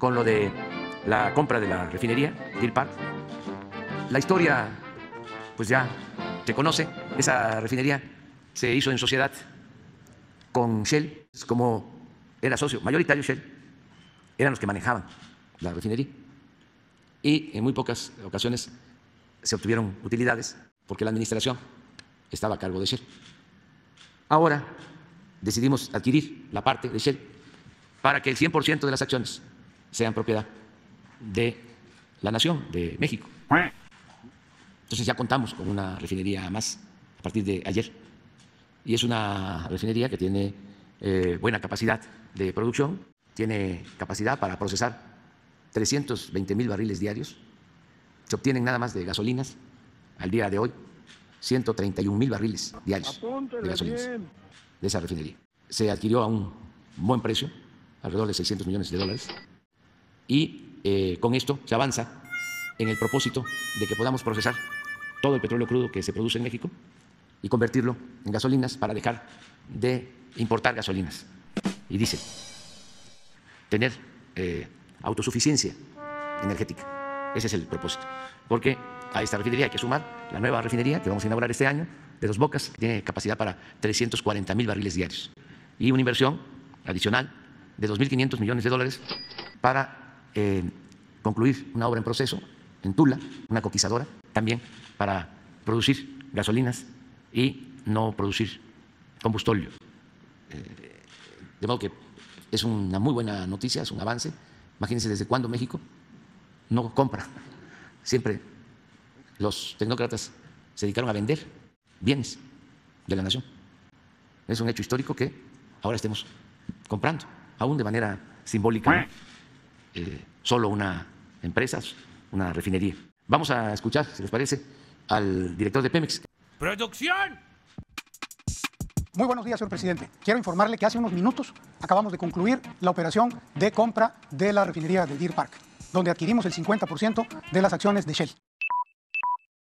con lo de la compra de la refinería Deer. La historia, pues ya se conoce. Esa refinería se hizo en sociedad con Shell, como era socio mayoritario Shell, eran los que manejaban la refinería. Y en muy pocas ocasiones se obtuvieron utilidades porque la administración estaba a cargo de Shell. Ahora decidimos adquirir la parte de Shell para que el 100% de las acciones sean propiedad de la nación, de México. Entonces ya contamos con una refinería más a partir de ayer. Y es una refinería que tiene eh, buena capacidad de producción, tiene capacidad para procesar 320 mil barriles diarios. Se obtienen nada más de gasolinas al día de hoy 131 mil barriles diarios de gasolinas de esa refinería. Se adquirió a un buen precio, alrededor de 600 millones de dólares, y eh, con esto se avanza en el propósito de que podamos procesar todo el petróleo crudo que se produce en México y convertirlo en gasolinas para dejar de importar gasolinas y diésel, tener eh, autosuficiencia energética. Ese es el propósito. Porque a esta refinería hay que sumar la nueva refinería que vamos a inaugurar este año de Dos Bocas, que tiene capacidad para 340 mil barriles diarios y una inversión adicional de 2.500 millones de dólares para eh, concluir una obra en proceso en Tula, una coquizadora, también para producir gasolinas y no producir combustorio. Eh, de modo que es una muy buena noticia, es un avance. Imagínense desde cuándo México no compra. Siempre los tecnócratas se dedicaron a vender bienes de la nación. Es un hecho histórico que ahora estemos comprando, aún de manera simbólica, eh, solo una empresa, una refinería. Vamos a escuchar, si les parece, al director de Pemex. ¡Producción! Muy buenos días, señor presidente. Quiero informarle que hace unos minutos acabamos de concluir la operación de compra de la refinería del Deer Park, donde adquirimos el 50% de las acciones de Shell.